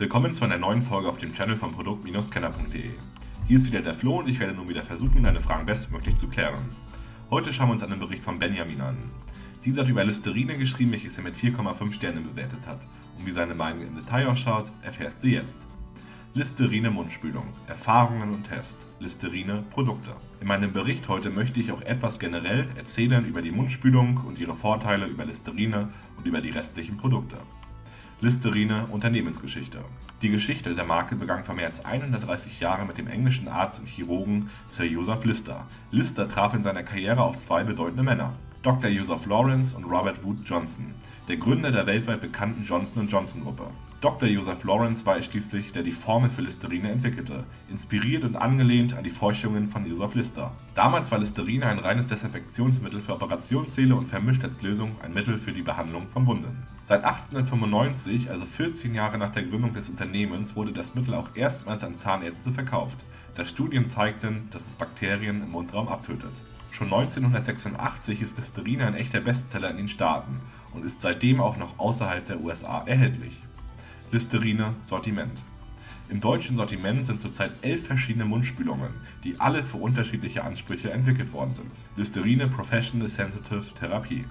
Willkommen zu einer neuen Folge auf dem Channel von Produkt-Kenner.de. Hier ist wieder der Flo und ich werde nun wieder versuchen, deine Fragen bestmöglich zu klären. Heute schauen wir uns einen Bericht von Benjamin an. Dieser hat über Listerine geschrieben, welches er mit 4,5 Sternen bewertet hat. Und wie seine Meinung im Detail ausschaut, erfährst du jetzt. Listerine Mundspülung, Erfahrungen und Test, Listerine Produkte. In meinem Bericht heute möchte ich auch etwas generell erzählen über die Mundspülung und ihre Vorteile über Listerine und über die restlichen Produkte. Listerine Unternehmensgeschichte. Die Geschichte der Marke begann vor mehr als 130 Jahren mit dem englischen Arzt und Chirurgen Sir Joseph Lister. Lister traf in seiner Karriere auf zwei bedeutende Männer, Dr. Joseph Lawrence und Robert Wood Johnson, der Gründer der weltweit bekannten Johnson Johnson Gruppe. Dr. Joseph Lawrence war es schließlich, der die Formel für Listerine entwickelte, inspiriert und angelehnt an die Forschungen von Joseph Lister. Damals war Listerine ein reines Desinfektionsmittel für Operationssäle und vermischt als Lösung ein Mittel für die Behandlung von Wunden. Seit 1895, also 14 Jahre nach der Gründung des Unternehmens, wurde das Mittel auch erstmals an Zahnärzte verkauft, da Studien zeigten, dass es Bakterien im Mundraum abtötet. Schon 1986 ist Listerine ein echter Bestseller in den Staaten und ist seitdem auch noch außerhalb der USA erhältlich. Listerine Sortiment. Im deutschen Sortiment sind zurzeit elf verschiedene Mundspülungen, die alle für unterschiedliche Ansprüche entwickelt worden sind. Listerine Professional Sensitive Therapie.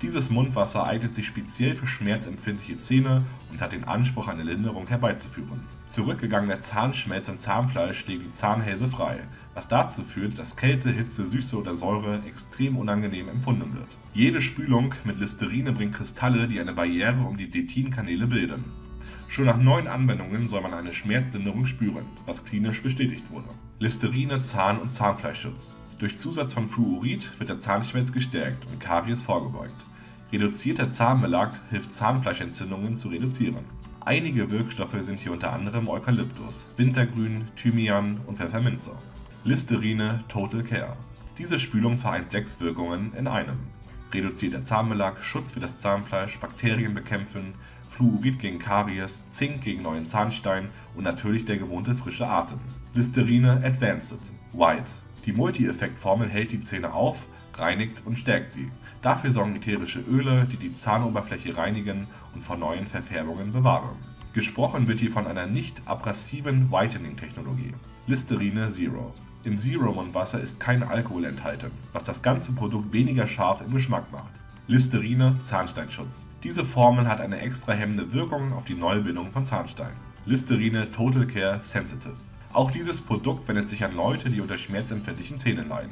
Dieses Mundwasser eignet sich speziell für schmerzempfindliche Zähne und hat den Anspruch, eine Linderung herbeizuführen. Zurückgegangener Zahnschmelz und Zahnfleisch legen die Zahnhälse frei, was dazu führt, dass Kälte, Hitze, Süße oder Säure extrem unangenehm empfunden wird. Jede Spülung mit Listerine bringt Kristalle, die eine Barriere um die Detinkanäle bilden. Schon nach neun Anwendungen soll man eine Schmerzlinderung spüren, was klinisch bestätigt wurde. Listerine Zahn- und Zahnfleischschutz. Durch Zusatz von Fluorid wird der Zahnschmelz gestärkt und Karies vorgebeugt. Reduzierter Zahnbelag hilft Zahnfleischentzündungen zu reduzieren. Einige Wirkstoffe sind hier unter anderem Eukalyptus, Wintergrün, Thymian und Pfefferminze. Listerine Total Care. Diese Spülung vereint sechs Wirkungen in einem. Reduzierter Zahnbelag, Schutz für das Zahnfleisch, Bakterien bekämpfen, Fluorid gegen Karies, Zink gegen neuen Zahnstein und natürlich der gewohnte frische Atem. Listerine Advanced White. Die Multi-Effekt-Formel hält die Zähne auf, reinigt und stärkt sie. Dafür sorgen ätherische Öle, die die Zahnoberfläche reinigen und vor neuen Verfärbungen bewahren. Gesprochen wird hier von einer nicht abrasiven Whitening-Technologie. Listerine Zero. Im Zero-Mundwasser ist kein Alkohol enthalten, was das ganze Produkt weniger scharf im Geschmack macht. Listerine Zahnsteinschutz. Diese Formel hat eine extra hemmende Wirkung auf die Neubildung von Zahnstein. Listerine Total Care Sensitive. Auch dieses Produkt wendet sich an Leute, die unter schmerzempfindlichen Zähnen leiden.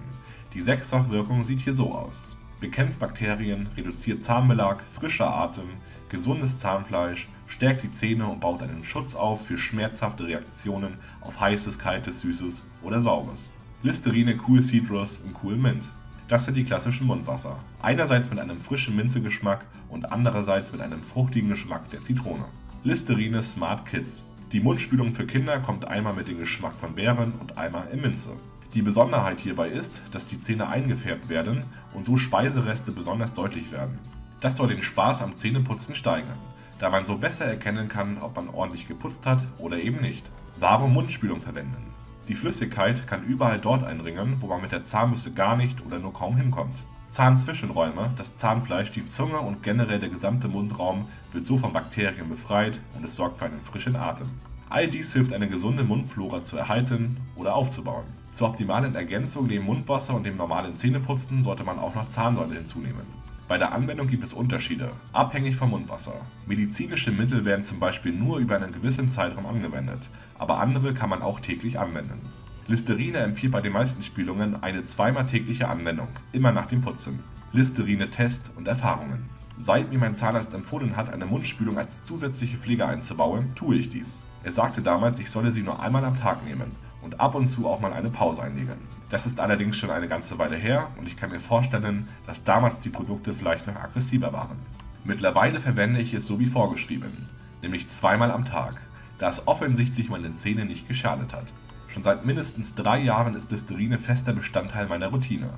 Die Sechsfachwirkung sieht hier so aus. Bekämpft Bakterien, reduziert Zahnbelag, frischer Atem, gesundes Zahnfleisch, stärkt die Zähne und baut einen Schutz auf für schmerzhafte Reaktionen auf heißes, kaltes, süßes oder saures. Listerine Cool Citrus und Cool Mint. Das sind die klassischen Mundwasser. Einerseits mit einem frischen Minzegeschmack und andererseits mit einem fruchtigen Geschmack der Zitrone. Listerine Smart Kids. Die Mundspülung für Kinder kommt einmal mit dem Geschmack von Beeren und einmal in Minze. Die Besonderheit hierbei ist, dass die Zähne eingefärbt werden und so Speisereste besonders deutlich werden. Das soll den Spaß am Zähneputzen steigern, da man so besser erkennen kann, ob man ordentlich geputzt hat oder eben nicht. Warme Mundspülung verwenden. Die Flüssigkeit kann überall dort einringen, wo man mit der Zahnbürste gar nicht oder nur kaum hinkommt. Zahnzwischenräume, das Zahnfleisch, die Zunge und generell der gesamte Mundraum wird so von Bakterien befreit und es sorgt für einen frischen Atem. All dies hilft eine gesunde Mundflora zu erhalten oder aufzubauen. Zur optimalen Ergänzung dem Mundwasser und dem normalen Zähneputzen sollte man auch noch Zahnsäure hinzunehmen. Bei der Anwendung gibt es Unterschiede, abhängig vom Mundwasser. Medizinische Mittel werden zum Beispiel nur über einen gewissen Zeitraum angewendet, aber andere kann man auch täglich anwenden. Listerine empfiehlt bei den meisten Spülungen eine zweimal tägliche Anwendung, immer nach dem Putzen. Listerine-Test und Erfahrungen. Seit mir mein Zahnarzt empfohlen hat, eine Mundspülung als zusätzliche Pflege einzubauen, tue ich dies. Er sagte damals, ich solle sie nur einmal am Tag nehmen und ab und zu auch mal eine Pause einlegen. Das ist allerdings schon eine ganze Weile her und ich kann mir vorstellen, dass damals die Produkte vielleicht noch aggressiver waren. Mittlerweile verwende ich es so wie vorgeschrieben, nämlich zweimal am Tag, da es offensichtlich meinen Zähnen nicht geschadet hat. Schon seit mindestens drei Jahren ist Listerine fester Bestandteil meiner Routine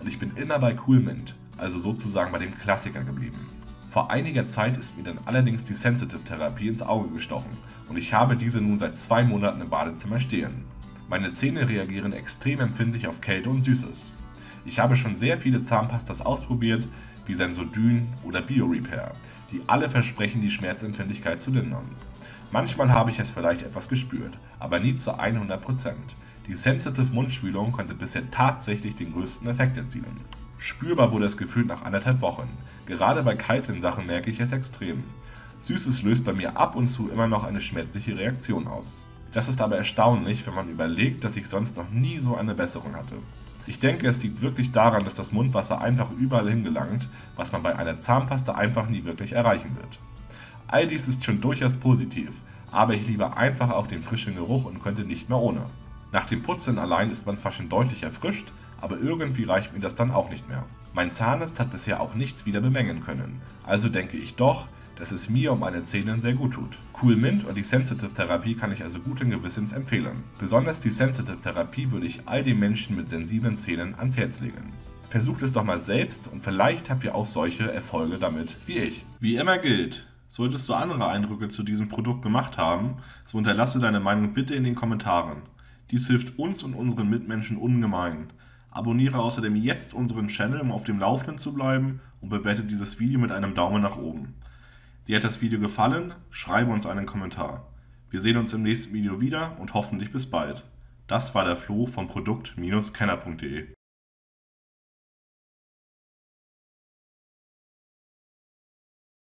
und ich bin immer bei Cool Mint, also sozusagen bei dem Klassiker geblieben. Vor einiger Zeit ist mir dann allerdings die Sensitive-Therapie ins Auge gestochen und ich habe diese nun seit zwei Monaten im Badezimmer stehen. Meine Zähne reagieren extrem empfindlich auf Kälte und Süßes. Ich habe schon sehr viele Zahnpastas ausprobiert, wie Sensodyn oder BioRepair, die alle versprechen, die Schmerzempfindlichkeit zu lindern. Manchmal habe ich es vielleicht etwas gespürt, aber nie zu 100%. Die Sensitive Mundspülung konnte bisher tatsächlich den größten Effekt erzielen. Spürbar wurde es gefühlt nach anderthalb Wochen. Gerade bei kalten Sachen merke ich es extrem. Süßes löst bei mir ab und zu immer noch eine schmerzliche Reaktion aus. Das ist aber erstaunlich, wenn man überlegt, dass ich sonst noch nie so eine Besserung hatte. Ich denke, es liegt wirklich daran, dass das Mundwasser einfach überall hingelangt, was man bei einer Zahnpasta einfach nie wirklich erreichen wird. All dies ist schon durchaus positiv, aber ich liebe einfach auch den frischen Geruch und könnte nicht mehr ohne. Nach dem Putzen allein ist man zwar schon deutlich erfrischt, aber irgendwie reicht mir das dann auch nicht mehr. Mein Zahnarzt hat bisher auch nichts wieder bemängeln können, also denke ich doch, dass es mir und meinen Zähnen sehr gut tut. Cool Mint und die Sensitive Therapie kann ich also guten Gewissens empfehlen. Besonders die Sensitive Therapie würde ich all den Menschen mit sensiblen Zähnen ans Herz legen. Versucht es doch mal selbst und vielleicht habt ihr auch solche Erfolge damit wie ich. Wie immer gilt, solltest du andere Eindrücke zu diesem Produkt gemacht haben, so unterlasse deine Meinung bitte in den Kommentaren. Dies hilft uns und unseren Mitmenschen ungemein. Abonniere außerdem jetzt unseren Channel, um auf dem Laufenden zu bleiben und bewerte dieses Video mit einem Daumen nach oben. Dir hat das Video gefallen? Schreibe uns einen Kommentar. Wir sehen uns im nächsten Video wieder und hoffentlich bis bald. Das war der Flo von Produkt-kenner.de